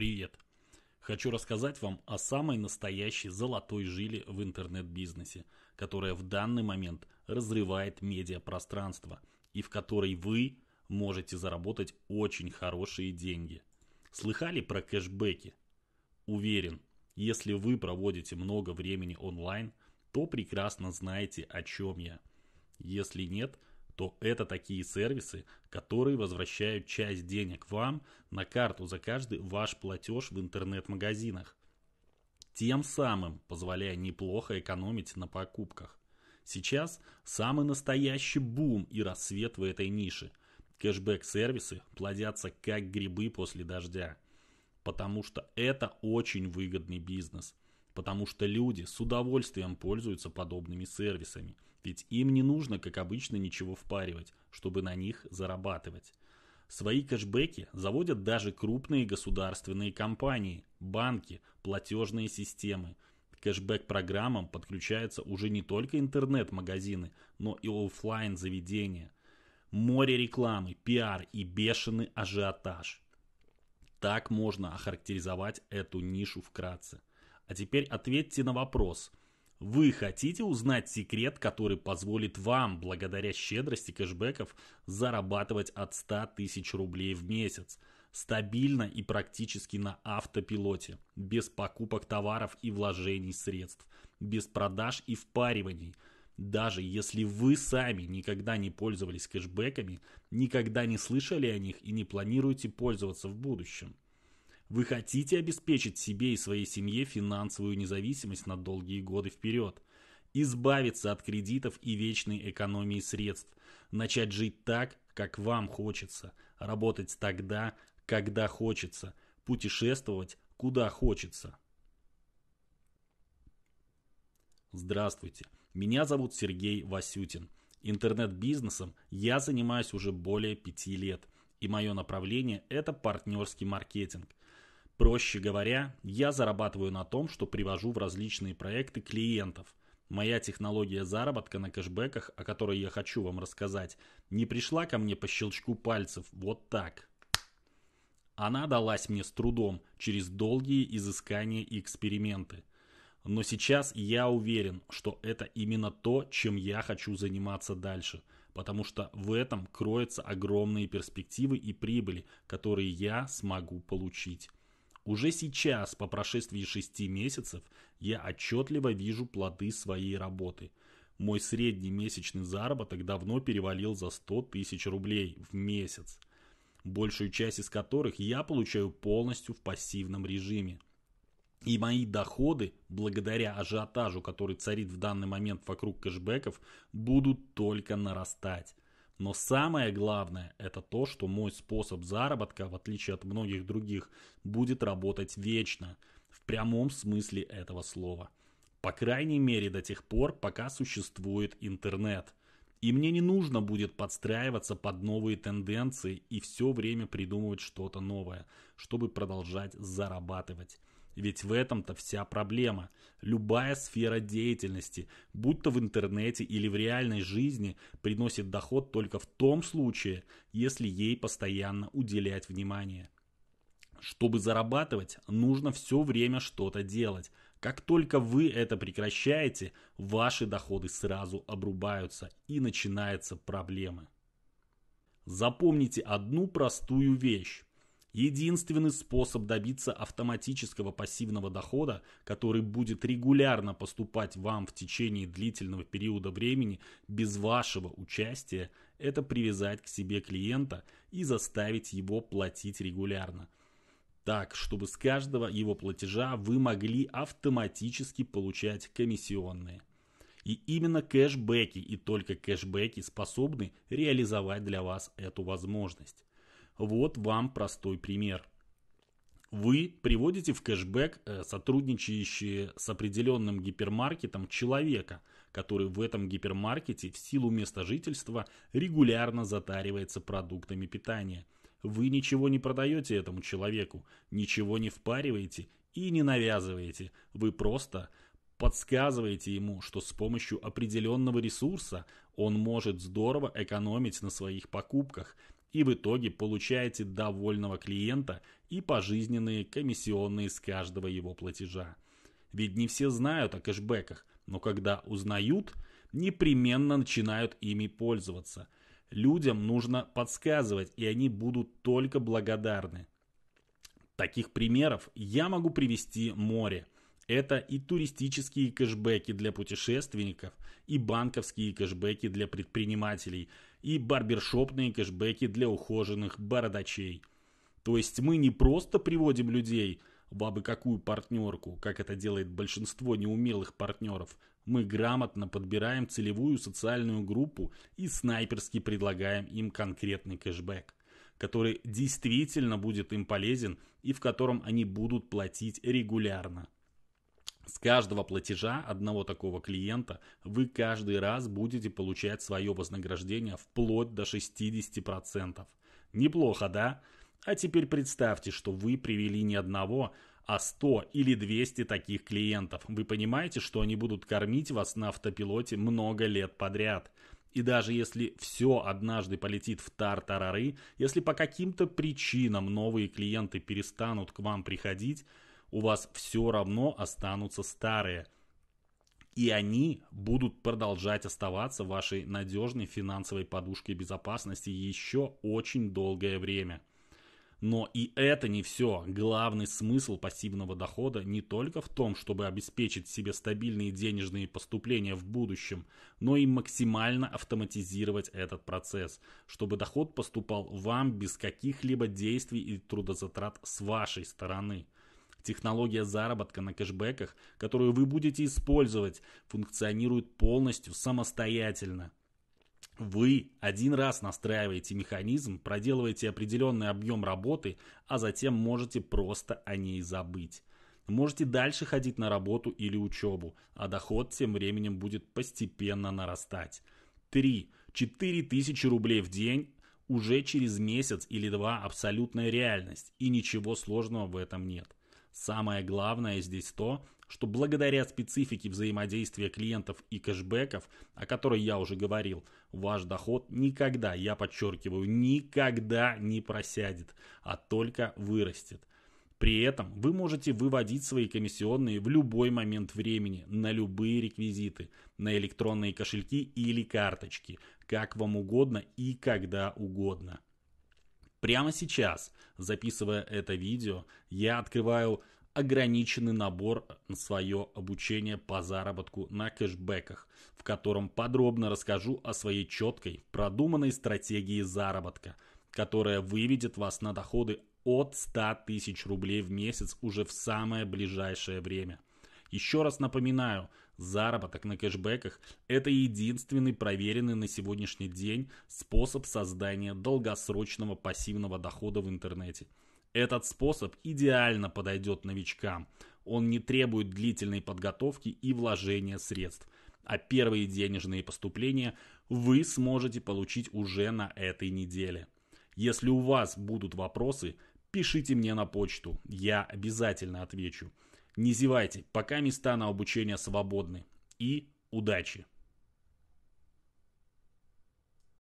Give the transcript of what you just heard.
Привет! Хочу рассказать вам о самой настоящей золотой жиле в интернет-бизнесе, которая в данный момент разрывает медиапространство и в которой вы можете заработать очень хорошие деньги. Слыхали про кэшбэки? Уверен, если вы проводите много времени онлайн, то прекрасно знаете о чем я. Если нет – то это такие сервисы, которые возвращают часть денег вам на карту за каждый ваш платеж в интернет-магазинах. Тем самым позволяя неплохо экономить на покупках. Сейчас самый настоящий бум и рассвет в этой нише. Кэшбэк-сервисы плодятся как грибы после дождя. Потому что это очень выгодный бизнес. Потому что люди с удовольствием пользуются подобными сервисами – ведь им не нужно, как обычно, ничего впаривать, чтобы на них зарабатывать. Свои кэшбэки заводят даже крупные государственные компании, банки, платежные системы. Кэшбэк-программам подключаются уже не только интернет-магазины, но и офлайн заведения. Море рекламы, пиар и бешеный ажиотаж. Так можно охарактеризовать эту нишу вкратце. А теперь ответьте на вопрос – вы хотите узнать секрет, который позволит вам, благодаря щедрости кэшбэков, зарабатывать от 100 тысяч рублей в месяц, стабильно и практически на автопилоте, без покупок товаров и вложений средств, без продаж и впариваний. Даже если вы сами никогда не пользовались кэшбэками, никогда не слышали о них и не планируете пользоваться в будущем. Вы хотите обеспечить себе и своей семье финансовую независимость на долгие годы вперед, избавиться от кредитов и вечной экономии средств, начать жить так, как вам хочется, работать тогда, когда хочется, путешествовать, куда хочется. Здравствуйте, меня зовут Сергей Васютин. Интернет-бизнесом я занимаюсь уже более пяти лет, и мое направление – это партнерский маркетинг. Проще говоря, я зарабатываю на том, что привожу в различные проекты клиентов. Моя технология заработка на кэшбэках, о которой я хочу вам рассказать, не пришла ко мне по щелчку пальцев вот так. Она далась мне с трудом, через долгие изыскания и эксперименты. Но сейчас я уверен, что это именно то, чем я хочу заниматься дальше, потому что в этом кроются огромные перспективы и прибыли, которые я смогу получить. Уже сейчас, по прошествии шести месяцев, я отчетливо вижу плоды своей работы. Мой средний месячный заработок давно перевалил за 100 тысяч рублей в месяц, большую часть из которых я получаю полностью в пассивном режиме. И мои доходы, благодаря ажиотажу, который царит в данный момент вокруг кэшбэков, будут только нарастать. Но самое главное, это то, что мой способ заработка, в отличие от многих других, будет работать вечно, в прямом смысле этого слова. По крайней мере до тех пор, пока существует интернет. И мне не нужно будет подстраиваться под новые тенденции и все время придумывать что-то новое, чтобы продолжать зарабатывать. Ведь в этом-то вся проблема. Любая сфера деятельности, будь то в интернете или в реальной жизни, приносит доход только в том случае, если ей постоянно уделять внимание. Чтобы зарабатывать, нужно все время что-то делать. Как только вы это прекращаете, ваши доходы сразу обрубаются и начинаются проблемы. Запомните одну простую вещь. Единственный способ добиться автоматического пассивного дохода, который будет регулярно поступать вам в течение длительного периода времени без вашего участия, это привязать к себе клиента и заставить его платить регулярно. Так, чтобы с каждого его платежа вы могли автоматически получать комиссионные. И именно кэшбэки и только кэшбэки способны реализовать для вас эту возможность. Вот вам простой пример. Вы приводите в кэшбэк э, сотрудничающие с определенным гипермаркетом человека, который в этом гипермаркете в силу места жительства регулярно затаривается продуктами питания. Вы ничего не продаете этому человеку, ничего не впариваете и не навязываете. Вы просто подсказываете ему, что с помощью определенного ресурса он может здорово экономить на своих покупках и в итоге получаете довольного клиента и пожизненные комиссионные с каждого его платежа. Ведь не все знают о кэшбэках, но когда узнают, непременно начинают ими пользоваться. Людям нужно подсказывать, и они будут только благодарны. Таких примеров я могу привести море. Это и туристические кэшбэки для путешественников, и банковские кэшбэки для предпринимателей, и барбершопные кэшбэки для ухоженных бородачей. То есть мы не просто приводим людей в абы какую партнерку, как это делает большинство неумелых партнеров. Мы грамотно подбираем целевую социальную группу и снайперски предлагаем им конкретный кэшбэк, который действительно будет им полезен и в котором они будут платить регулярно. С каждого платежа одного такого клиента вы каждый раз будете получать свое вознаграждение вплоть до 60%. Неплохо, да? А теперь представьте, что вы привели не одного, а 100 или 200 таких клиентов. Вы понимаете, что они будут кормить вас на автопилоте много лет подряд. И даже если все однажды полетит в тар-тарары, если по каким-то причинам новые клиенты перестанут к вам приходить, у вас все равно останутся старые. И они будут продолжать оставаться вашей надежной финансовой подушкой безопасности еще очень долгое время. Но и это не все. Главный смысл пассивного дохода не только в том, чтобы обеспечить себе стабильные денежные поступления в будущем, но и максимально автоматизировать этот процесс, чтобы доход поступал вам без каких-либо действий и трудозатрат с вашей стороны – Технология заработка на кэшбэках, которую вы будете использовать, функционирует полностью самостоятельно. Вы один раз настраиваете механизм, проделываете определенный объем работы, а затем можете просто о ней забыть. Можете дальше ходить на работу или учебу, а доход тем временем будет постепенно нарастать. 3-4 тысячи рублей в день уже через месяц или два абсолютная реальность, и ничего сложного в этом нет. Самое главное здесь то, что благодаря специфике взаимодействия клиентов и кэшбэков, о которой я уже говорил, ваш доход никогда, я подчеркиваю, никогда не просядет, а только вырастет. При этом вы можете выводить свои комиссионные в любой момент времени на любые реквизиты, на электронные кошельки или карточки, как вам угодно и когда угодно. Прямо сейчас, записывая это видео, я открываю ограниченный набор на свое обучение по заработку на кэшбэках, в котором подробно расскажу о своей четкой, продуманной стратегии заработка, которая выведет вас на доходы от 100 тысяч рублей в месяц уже в самое ближайшее время. Еще раз напоминаю, заработок на кэшбэках – это единственный проверенный на сегодняшний день способ создания долгосрочного пассивного дохода в интернете. Этот способ идеально подойдет новичкам. Он не требует длительной подготовки и вложения средств. А первые денежные поступления вы сможете получить уже на этой неделе. Если у вас будут вопросы, пишите мне на почту, я обязательно отвечу. Не зевайте, пока места на обучение свободны. И удачи!